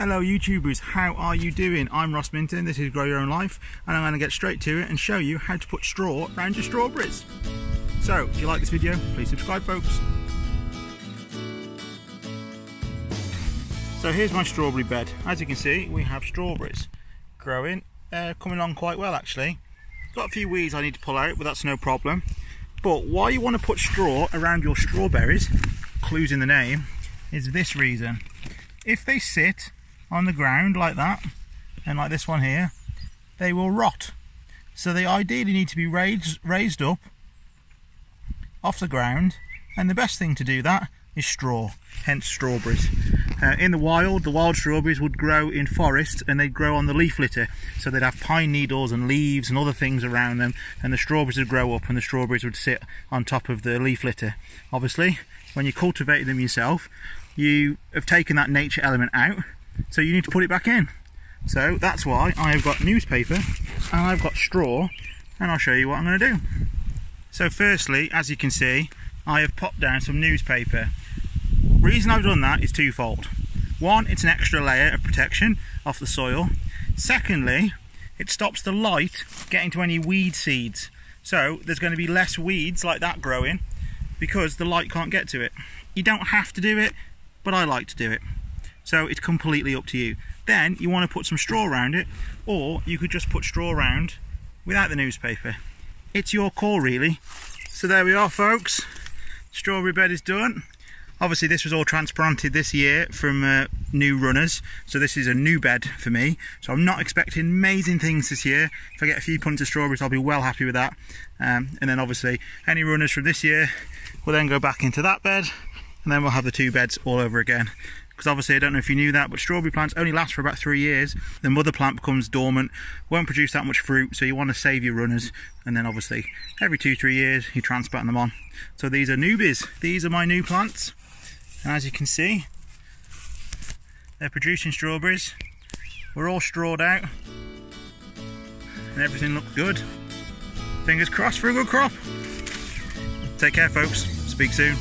Hello YouTubers, how are you doing? I'm Ross Minton, this is Grow Your Own Life and I'm going to get straight to it and show you how to put straw around your strawberries. So, if you like this video, please subscribe folks. So here's my strawberry bed. As you can see, we have strawberries growing, uh, coming along quite well actually. Got a few weeds I need to pull out, but that's no problem. But why you want to put straw around your strawberries, clues in the name, is this reason. If they sit on the ground like that and like this one here they will rot. So they ideally need to be raised raised up off the ground and the best thing to do that is straw hence strawberries. Uh, in the wild the wild strawberries would grow in forests and they'd grow on the leaf litter. So they'd have pine needles and leaves and other things around them and the strawberries would grow up and the strawberries would sit on top of the leaf litter. Obviously when you cultivate them yourself you have taken that nature element out so you need to put it back in. So that's why I've got newspaper and I've got straw and I'll show you what I'm going to do. So firstly, as you can see, I have popped down some newspaper. Reason I've done that is twofold. One, it's an extra layer of protection off the soil. Secondly, it stops the light getting to any weed seeds. So there's going to be less weeds like that growing because the light can't get to it. You don't have to do it, but I like to do it. So it's completely up to you. Then you want to put some straw around it, or you could just put straw around without the newspaper. It's your call really. So there we are folks. Strawberry bed is done. Obviously this was all transplanted this year from uh, new runners. So this is a new bed for me. So I'm not expecting amazing things this year. If I get a few punnets of strawberries, I'll be well happy with that. Um, and then obviously any runners from this year will then go back into that bed and then we'll have the two beds all over again because obviously I don't know if you knew that, but strawberry plants only last for about three years. The mother plant becomes dormant, won't produce that much fruit, so you want to save your runners, and then obviously every two, three years you transplant them on. So these are newbies. These are my new plants, and as you can see, they're producing strawberries. We're all strawed out, and everything looks good. Fingers crossed for a good crop. Take care, folks. Speak soon.